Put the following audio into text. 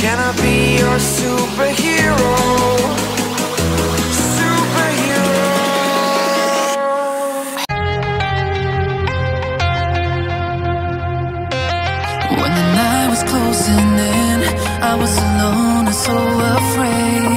Can I be your superhero? Superhero. When the night was closing in, I was alone and so afraid.